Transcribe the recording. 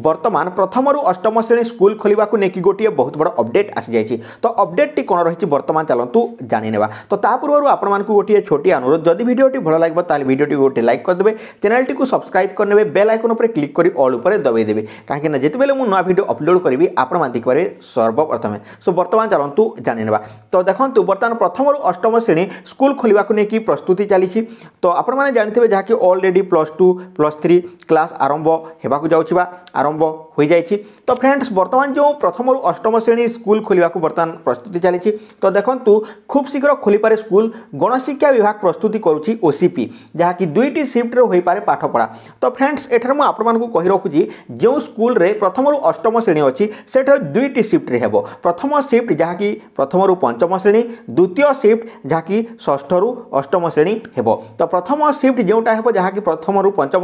বর্তমান প্রথমরু অষ্টম শ্রেণী স্কুল খোলা নেই গোটিয়ে বহুত বড় অপডেট আসি যাই তো অপডেটটি কোণ রয়েছে বর্তমান চলতু জানি নেওয়া তো তা পূর্ব আপনার গোটিয়ে ছোটিয়া অনুরোধ যদি ভিডিওটি ভালো লাগবে তাহলে ভিডিওটি গোটে লাইক করদেবে চ্যানেলটি সবসক্রাইব করে বেল আইকন উপরে ক্লিক করে অল উপরে দবাই দেবে কিন্তু যেতবে মু নয় ভিডিও অপলোড করবি আপনার দেখিপারে সর্বপ্রথমে সো বর্তমান চলতু জানি নেওয়া তো দেখুন বর্তমান প্রথমরু অষ্টম শ্রেণী স্কুল খোলা নেই প্রস্তুতি চালছে তো আপনার জাঁথে যা already plus two plus three class আরম্ভ হওয়া যাওয়া আরম্ভ ଆରମ୍ଭ ହୋଇଯାଇଛି ତ ଫ୍ରେଣ୍ଡସ୍ ବର୍ତ୍ତମାନ ଯେଉଁ ପ୍ରଥମରୁ ଅଷ୍ଟମ ଶ୍ରେଣୀ ସ୍କୁଲ ଖୋଲିବାକୁ ବର୍ତ୍ତମାନ ପ୍ରସ୍ତୁତି ଚାଲିଛି ତ ଦେଖନ୍ତୁ ଖୁବ୍ ଶୀଘ୍ର ଖୋଲିପାରେ ସ୍କୁଲ ଗଣଶିକ୍ଷା ବିଭାଗ ପ୍ରସ୍ତୁତି କରୁଛି ଓସିପି ଯାହାକି ଦୁଇଟି ସିଫ୍ଟରେ ହୋଇପାରେ ପାଠପଢ଼ା। ତ ଫ୍ରେଣ୍ଡସ୍ ଏଠାରେ ମୁଁ ଆପଣମାନଙ୍କୁ କହି ରଖୁଛି ଯେଉଁ ସ୍କୁଲରେ ପ୍ରଥମରୁ ଅଷ୍ଟମ ଶ୍ରେଣୀ ଅଛି ସେଠାରେ ଦୁଇଟି ସିଫ୍ଟରେ ହେବ। ପ୍ରଥମ ସିଫ୍ଟ ଯାହାକି ପ୍ରଥମରୁ ପଞ୍ଚମ ଶ୍ରେଣୀ ଦ୍ୱିତୀୟ ସିଫ୍ଟ ଯାହାକି ଷଷ୍ଠରୁ ଅଷ୍ଟମ ଶ୍ରେଣୀ ହେବ। ତ ପ୍ରଥମ ସିଫ୍ଟ ଯେଉଁଟା ହେବ ଯାହାକି ପ୍ରଥମରୁ ପଞ୍ଚମ